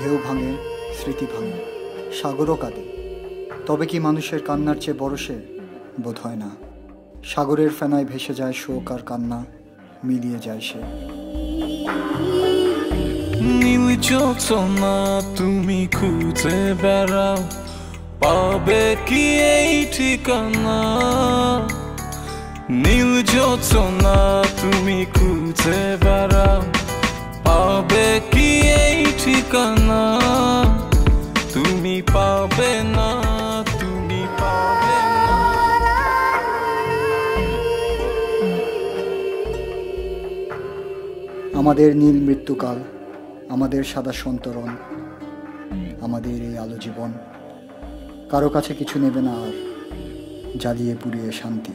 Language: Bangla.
ঢেউ ভাঙে, স্মৃতি ভাঙে, সাগরও কাঁদে। তবে কি মানুষের কান্নার চেয়ে বড় সে? বোধ হয় না। সাগরের ফেনায় ভেসে যায় শোক আর কান্না, মিলিয়ে যায় সে। নীল না তুমি খুঁজে বেড়াও, পাবে কি এই ঠিকানা? নীল না তুমি তুমি পাবে না, তুমি পাবে না। আমাদের নীল মৃত্যুকাল, আমাদের সাদা সন্তরণ, আমাদের এই আলো জীবন। কারও কাছে কিছু নেবে না আর, জ্বালিয়ে পুড়িয়ে শান্তি।